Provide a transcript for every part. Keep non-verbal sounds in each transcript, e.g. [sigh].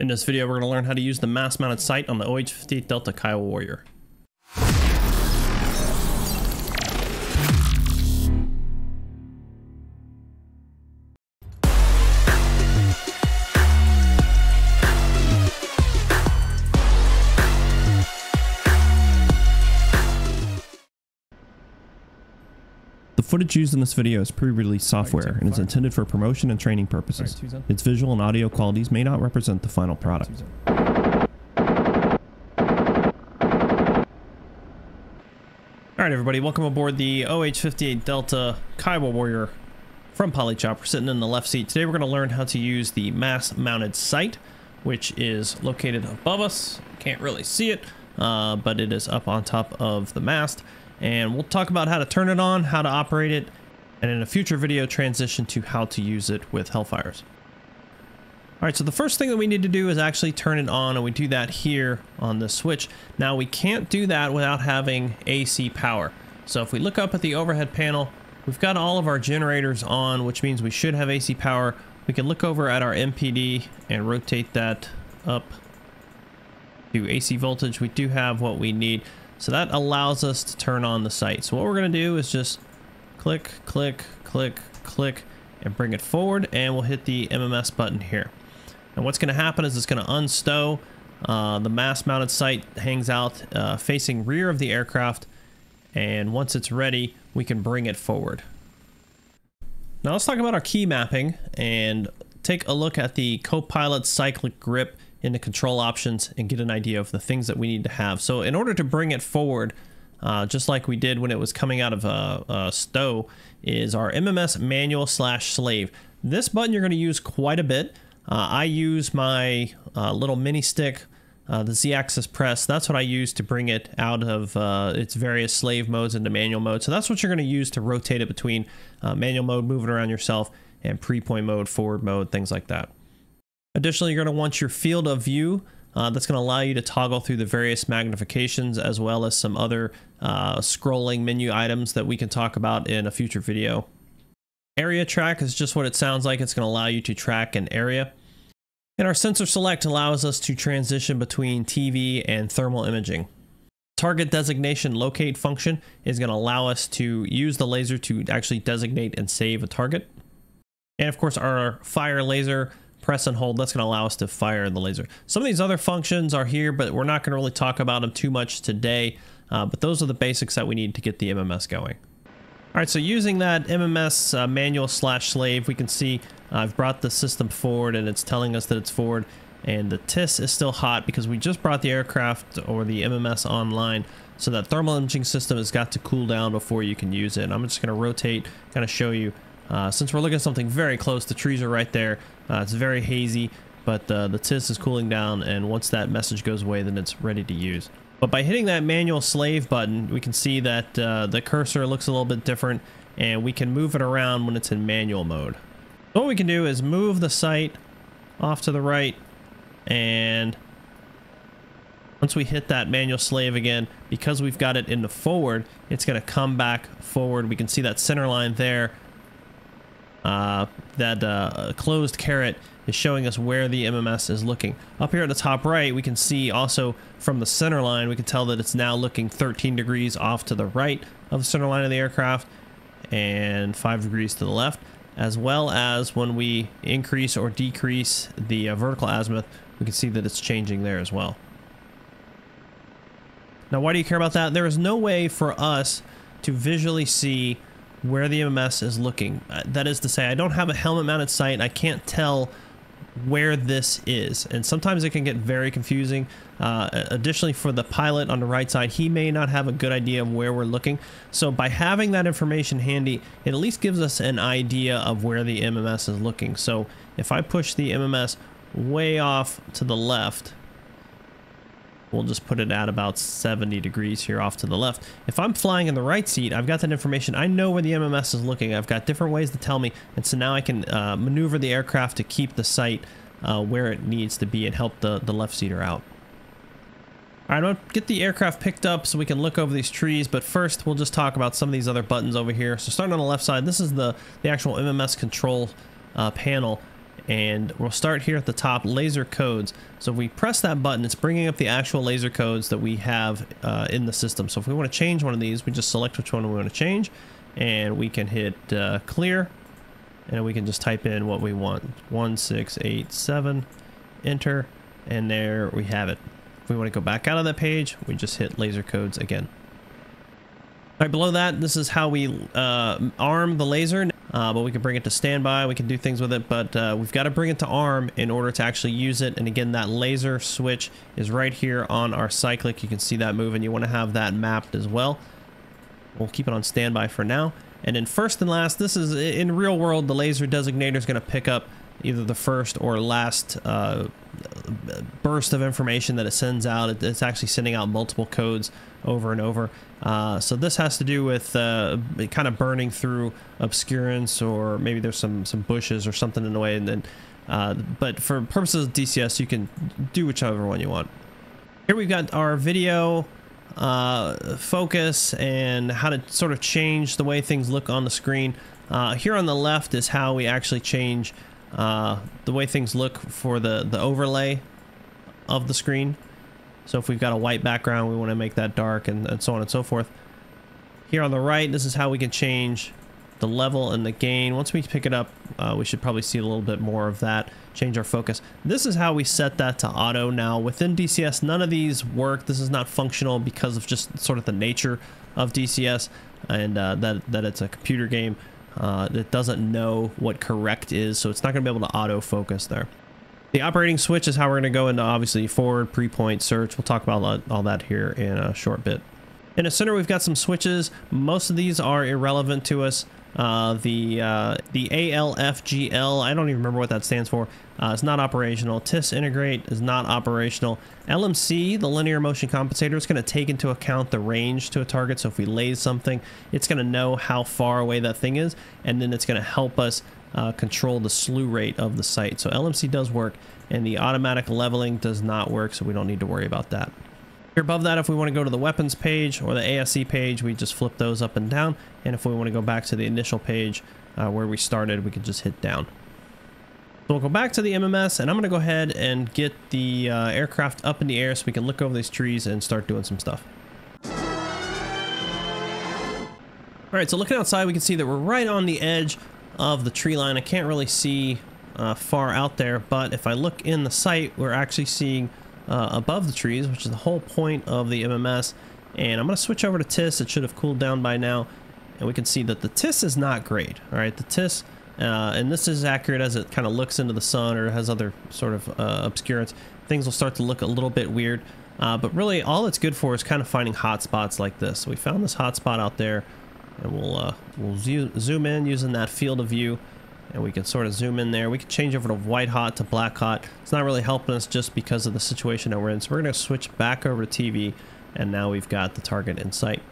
In this video, we're going to learn how to use the mast-mounted sight on the OH-58 Delta Kiowa Warrior. Footage used in this video is pre-release software and is intended for promotion and training purposes. Its visual and audio qualities may not represent the final product. Alright everybody, welcome aboard the OH-58 Delta Kiowa Warrior from Polychop. We're sitting in the left seat. Today we're going to learn how to use the mast-mounted sight, which is located above us. Can't really see it, uh, but it is up on top of the mast and we'll talk about how to turn it on, how to operate it, and in a future video transition to how to use it with Hellfires. Alright, so the first thing that we need to do is actually turn it on, and we do that here on the switch. Now we can't do that without having AC power. So if we look up at the overhead panel, we've got all of our generators on, which means we should have AC power. We can look over at our MPD and rotate that up to AC voltage. We do have what we need. So that allows us to turn on the sight. So what we're going to do is just click, click, click, click, and bring it forward, and we'll hit the MMS button here. And what's going to happen is it's going to unstow. Uh, the mast-mounted sight hangs out uh, facing rear of the aircraft, and once it's ready, we can bring it forward. Now let's talk about our key mapping and take a look at the Copilot cyclic grip into control options and get an idea of the things that we need to have. So in order to bring it forward, uh, just like we did when it was coming out of a, a stow, is our MMS manual slash slave. This button you're going to use quite a bit. Uh, I use my uh, little mini stick, uh, the Z-axis press. That's what I use to bring it out of uh, its various slave modes into manual mode. So that's what you're going to use to rotate it between uh, manual mode, moving around yourself, and pre-point mode, forward mode, things like that. Additionally, you're going to want your field of view. Uh, that's going to allow you to toggle through the various magnifications as well as some other uh, scrolling menu items that we can talk about in a future video. Area track is just what it sounds like. It's going to allow you to track an area. And our sensor select allows us to transition between TV and thermal imaging. Target designation locate function is going to allow us to use the laser to actually designate and save a target. And of course our fire laser press and hold, that's going to allow us to fire the laser. Some of these other functions are here, but we're not going to really talk about them too much today. Uh, but those are the basics that we need to get the MMS going. All right, so using that MMS uh, manual slash slave, we can see I've brought the system forward and it's telling us that it's forward and the TIS is still hot because we just brought the aircraft or the MMS online. So that thermal imaging system has got to cool down before you can use it. I'm just going to rotate, kind of show you uh, since we're looking at something very close, the trees are right there. Uh, it's very hazy, but uh, the TIS is cooling down, and once that message goes away, then it's ready to use. But by hitting that manual slave button, we can see that uh, the cursor looks a little bit different, and we can move it around when it's in manual mode. So what we can do is move the sight off to the right, and once we hit that manual slave again, because we've got it in the forward, it's going to come back forward. We can see that center line there uh, that uh, closed caret is showing us where the MMS is looking. Up here at the top right, we can see also from the center line, we can tell that it's now looking 13 degrees off to the right of the center line of the aircraft and 5 degrees to the left, as well as when we increase or decrease the uh, vertical azimuth, we can see that it's changing there as well. Now, why do you care about that? There is no way for us to visually see where the MMS is looking. Uh, that is to say, I don't have a helmet mounted sight. I can't tell where this is. And sometimes it can get very confusing. Uh, additionally, for the pilot on the right side, he may not have a good idea of where we're looking. So by having that information handy, it at least gives us an idea of where the MMS is looking. So if I push the MMS way off to the left, We'll just put it at about 70 degrees here off to the left. If I'm flying in the right seat, I've got that information. I know where the MMS is looking. I've got different ways to tell me. And so now I can uh, maneuver the aircraft to keep the sight uh, where it needs to be and help the, the left seater out. All right, I'm gonna get the aircraft picked up so we can look over these trees, but first we'll just talk about some of these other buttons over here. So starting on the left side, this is the, the actual MMS control uh, panel and we'll start here at the top laser codes. So if we press that button it's bringing up the actual laser codes that we have uh, in the system. So if we want to change one of these we just select which one we want to change and we can hit uh, clear and we can just type in what we want. 1687 enter and there we have it. If we want to go back out of that page we just hit laser codes again. All right below that this is how we uh, arm the laser uh, but we can bring it to standby. We can do things with it but uh, we've got to bring it to arm in order to actually use it. And again that laser switch is right here on our cyclic. You can see that moving you want to have that mapped as well. We'll keep it on standby for now. And then first and last, this is in real world, the laser designator is going to pick up either the first or last uh, burst of information that it sends out. It, it's actually sending out multiple codes over and over. Uh, so this has to do with uh, kind of burning through obscurance or maybe there's some, some bushes or something in the way. And then, uh, but for purposes of DCS, you can do whichever one you want. Here we've got our video uh, focus and how to sort of change the way things look on the screen. Uh, here on the left is how we actually change uh, the way things look for the, the overlay of the screen. So if we've got a white background, we want to make that dark and, and so on and so forth. Here on the right, this is how we can change the level and the gain. Once we pick it up, uh, we should probably see a little bit more of that. Change our focus. This is how we set that to auto. Now within DCS, none of these work. This is not functional because of just sort of the nature of DCS and uh, that, that it's a computer game uh, that doesn't know what correct is. So it's not going to be able to auto focus there. The operating switch is how we're going to go into obviously forward, pre-point, search. We'll talk about all that here in a short bit. In the center, we've got some switches. Most of these are irrelevant to us. Uh, the uh, the ALFGL, I don't even remember what that stands for. Uh, it's not operational. TIS integrate is not operational. LMC, the linear motion compensator, is going to take into account the range to a target. So if we lay something, it's going to know how far away that thing is, and then it's going to help us uh, control the slew rate of the sight. So LMC does work, and the automatic leveling does not work, so we don't need to worry about that. Here above that, if we want to go to the weapons page or the ASC page, we just flip those up and down. And if we want to go back to the initial page uh, where we started, we can just hit down. So we'll go back to the MMS and I'm going to go ahead and get the uh, aircraft up in the air so we can look over these trees and start doing some stuff. All right, so looking outside, we can see that we're right on the edge of the tree line. I can't really see uh, far out there, but if I look in the sight, we're actually seeing uh, above the trees, which is the whole point of the MMS. And I'm going to switch over to TIS. It should have cooled down by now. And we can see that the TIS is not great. All right, the TIS, uh, and this is accurate as it kind of looks into the sun or has other sort of uh, obscurance. Things will start to look a little bit weird. Uh, but really, all it's good for is kind of finding hot spots like this. So we found this hot spot out there, and we'll uh, we'll zoom in using that field of view and we can sort of zoom in there. We can change over to white hot to black hot. It's not really helping us just because of the situation that we're in. So we're going to switch back over to TV and now we've got the target in sight.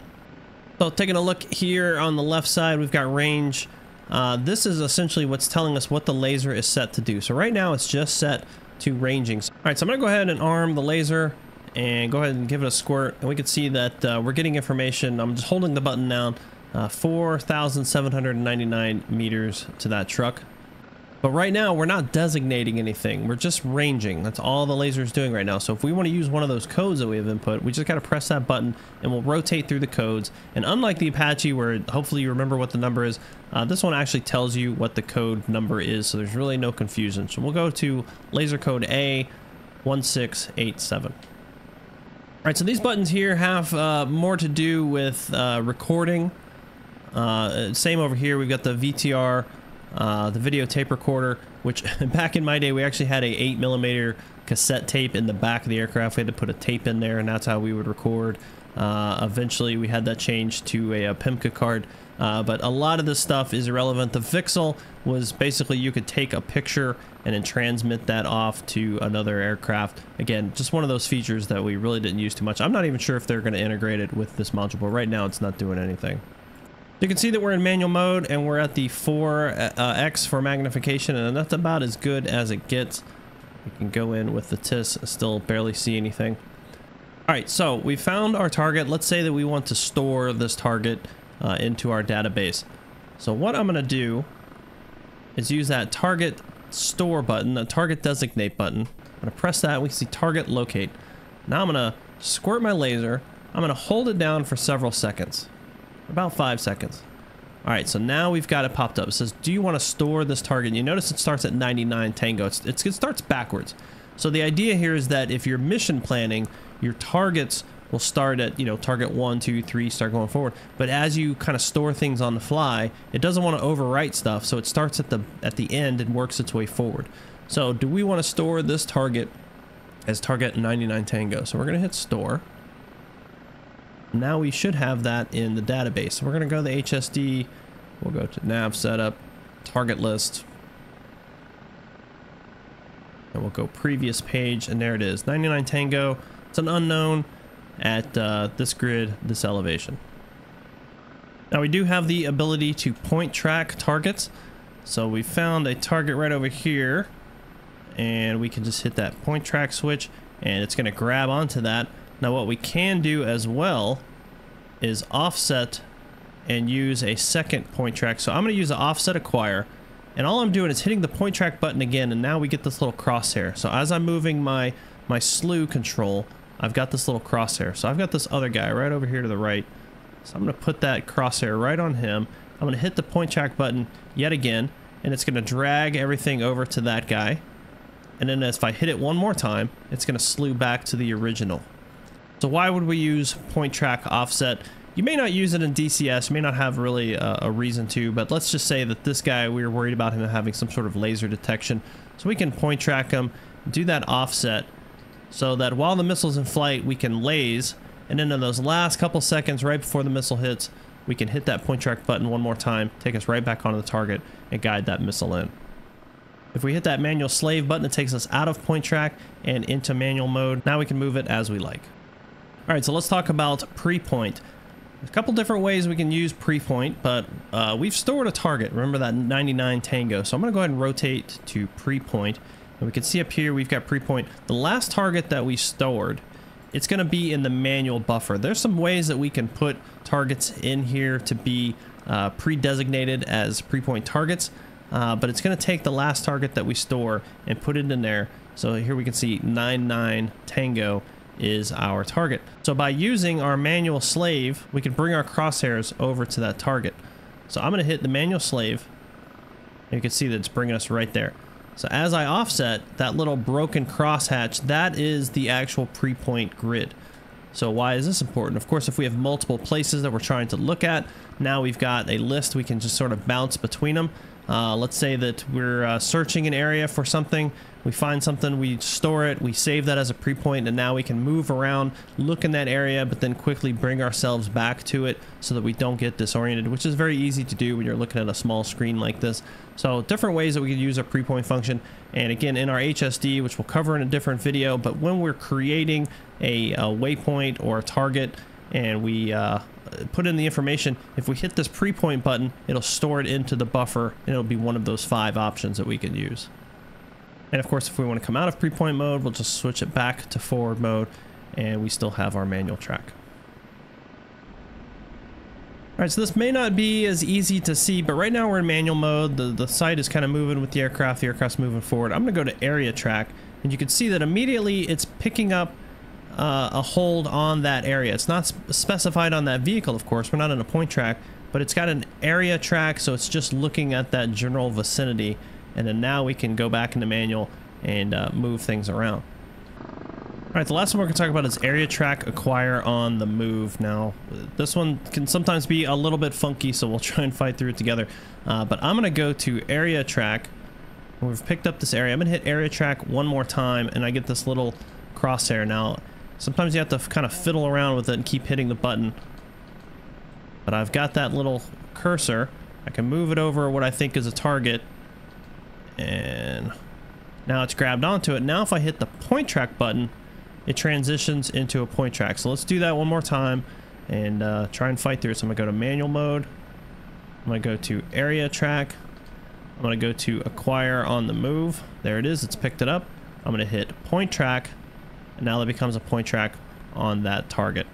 So taking a look here on the left side, we've got range. Uh, this is essentially what's telling us what the laser is set to do. So right now it's just set to ranging. All right, so I'm going to go ahead and arm the laser and go ahead and give it a squirt. And we can see that uh, we're getting information. I'm just holding the button down uh, 4,799 meters to that truck. But right now, we're not designating anything. We're just ranging. That's all the laser is doing right now. So if we want to use one of those codes that we have input, we just got to press that button and we'll rotate through the codes. And unlike the Apache, where hopefully you remember what the number is, uh, this one actually tells you what the code number is. So there's really no confusion. So we'll go to laser code A1687. All right, so these buttons here have uh, more to do with uh, recording uh, same over here, we've got the VTR, uh, the video tape recorder, which [laughs] back in my day, we actually had a 8 millimeter cassette tape in the back of the aircraft. We had to put a tape in there, and that's how we would record. Uh, eventually, we had that changed to a, a PIMCA card. Uh, but a lot of this stuff is irrelevant. The VCSEL was basically you could take a picture and then transmit that off to another aircraft. Again, just one of those features that we really didn't use too much. I'm not even sure if they're going to integrate it with this module, but right now it's not doing anything. You can see that we're in manual mode and we're at the 4x uh, for magnification and that's about as good as it gets. We can go in with the TIS, still barely see anything. All right, so we found our target. Let's say that we want to store this target uh, into our database. So what I'm gonna do is use that target store button, the target designate button. I'm going to press that. We can see target locate. Now I'm going to squirt my laser. I'm going to hold it down for several seconds. About five seconds. All right, so now we've got it popped up. It says, do you want to store this target? And You notice it starts at 99 Tango. It's, it's, it starts backwards. So the idea here is that if you're mission planning, your targets will start at, you know, target one, two, three, start going forward. But as you kind of store things on the fly, it doesn't want to overwrite stuff. So it starts at the, at the end and works its way forward. So do we want to store this target as target 99 Tango? So we're going to hit store. Now we should have that in the database. So we're going to go to the HSD. We'll go to nav setup, target list. And we'll go previous page and there it is. 99 Tango. It's an unknown at uh, this grid, this elevation. Now we do have the ability to point track targets. So we found a target right over here and we can just hit that point track switch and it's going to grab onto that. Now what we can do as well is offset and use a second point track. So I'm going to use the offset acquire and all I'm doing is hitting the point track button again and now we get this little crosshair. So as I'm moving my, my slew control, I've got this little crosshair. So I've got this other guy right over here to the right. So I'm going to put that crosshair right on him. I'm going to hit the point track button yet again, and it's going to drag everything over to that guy. And then if I hit it one more time, it's going to slew back to the original. So why would we use point track offset? You may not use it in DCS, you may not have really a, a reason to, but let's just say that this guy, we were worried about him having some sort of laser detection. So we can point track him, do that offset, so that while the missile's in flight, we can laze, and then in those last couple seconds right before the missile hits, we can hit that point track button one more time, take us right back onto the target, and guide that missile in. If we hit that manual slave button, it takes us out of point track and into manual mode. Now we can move it as we like. All right, so let's talk about pre-point. A couple different ways we can use pre-point, but uh, we've stored a target. Remember that 99 Tango. So I'm going to go ahead and rotate to pre-point. And we can see up here we've got pre-point. The last target that we stored, it's going to be in the manual buffer. There's some ways that we can put targets in here to be uh, pre-designated as pre-point targets. Uh, but it's going to take the last target that we store and put it in there. So here we can see 99 Tango is our target. So by using our manual slave, we can bring our crosshairs over to that target. So I'm going to hit the manual slave. You can see that it's bringing us right there. So as I offset, that little broken crosshatch, that is the actual pre-point grid. So why is this important? Of course, if we have multiple places that we're trying to look at, now we've got a list we can just sort of bounce between them. Uh, let's say that we're uh, searching an area for something. We find something, we store it, we save that as a pre-point, and now we can move around, look in that area, but then quickly bring ourselves back to it so that we don't get disoriented, which is very easy to do when you're looking at a small screen like this. So different ways that we could use a pre-point function. And again, in our HSD, which we'll cover in a different video, but when we're creating a, a waypoint or a target, and we uh, put in the information, if we hit this pre-point button, it'll store it into the buffer, and it'll be one of those five options that we can use. And of course, if we want to come out of pre-point mode, we'll just switch it back to forward mode, and we still have our manual track. All right, so this may not be as easy to see, but right now we're in manual mode. The, the sight is kind of moving with the aircraft. The aircraft's moving forward. I'm going to go to area track, and you can see that immediately it's picking up uh, a hold on that area. It's not specified on that vehicle, of course. We're not in a point track, but it's got an area track, so it's just looking at that general vicinity. And then now we can go back into manual and uh, move things around. All right, the last one we're going to talk about is area track acquire on the move. Now, this one can sometimes be a little bit funky, so we'll [laughs] try and fight through it together. Uh, but I'm going to go to area track. We've picked up this area. I'm going to hit area track one more time, and I get this little crosshair. Now, Sometimes you have to kind of fiddle around with it and keep hitting the button. But I've got that little cursor. I can move it over what I think is a target. And now it's grabbed onto it. Now if I hit the point track button, it transitions into a point track. So let's do that one more time and uh, try and fight through. So I'm going to go to manual mode. I'm going to go to area track. I'm going to go to acquire on the move. There it is. It's picked it up. I'm going to hit point track and now that becomes a point track on that target.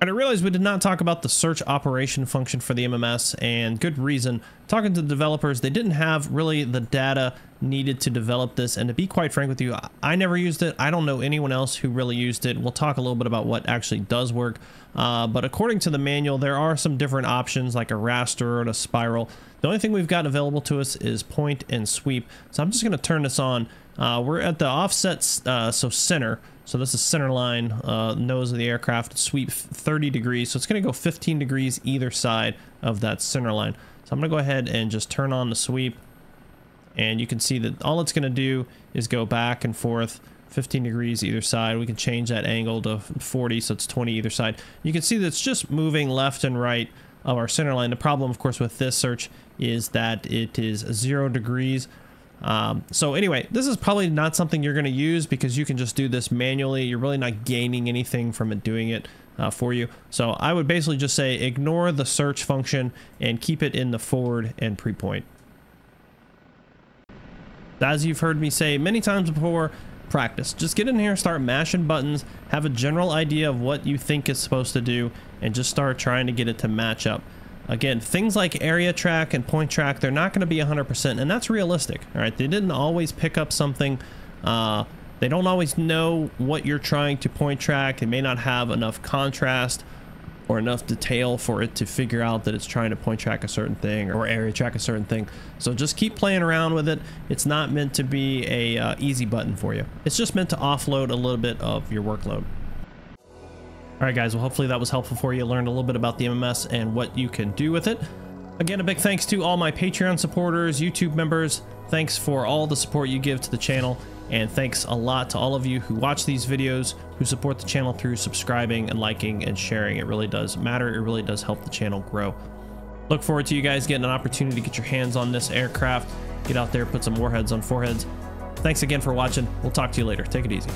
And I realized we did not talk about the search operation function for the MMS, and good reason. Talking to the developers, they didn't have really the data needed to develop this, and to be quite frank with you, I never used it. I don't know anyone else who really used it. We'll talk a little bit about what actually does work, uh, but according to the manual, there are some different options like a raster and a spiral. The only thing we've got available to us is point and sweep, so I'm just going to turn this on. Uh, we're at the offset, uh, so center, so this is center line, uh, nose of the aircraft, sweep 30 degrees. So it's going to go 15 degrees either side of that center line. So I'm going to go ahead and just turn on the sweep. And you can see that all it's going to do is go back and forth 15 degrees either side. We can change that angle to 40, so it's 20 either side. You can see that it's just moving left and right of our center line. The problem, of course, with this search is that it is zero degrees. Um, so anyway, this is probably not something you're going to use because you can just do this manually. You're really not gaining anything from it doing it uh, for you. So I would basically just say ignore the search function and keep it in the forward and pre-point. As you've heard me say many times before, practice. Just get in here, start mashing buttons, have a general idea of what you think it's supposed to do, and just start trying to get it to match up. Again, things like area track and point track, they're not going to be 100%, and that's realistic. All right, they didn't always pick up something. Uh, they don't always know what you're trying to point track. It may not have enough contrast or enough detail for it to figure out that it's trying to point track a certain thing or area track a certain thing. So just keep playing around with it. It's not meant to be a uh, easy button for you. It's just meant to offload a little bit of your workload. All right, guys, well, hopefully that was helpful for you. Learned a little bit about the MMS and what you can do with it. Again, a big thanks to all my Patreon supporters, YouTube members. Thanks for all the support you give to the channel. And thanks a lot to all of you who watch these videos, who support the channel through subscribing and liking and sharing. It really does matter. It really does help the channel grow. Look forward to you guys getting an opportunity to get your hands on this aircraft. Get out there, put some warheads on foreheads. Thanks again for watching. We'll talk to you later. Take it easy.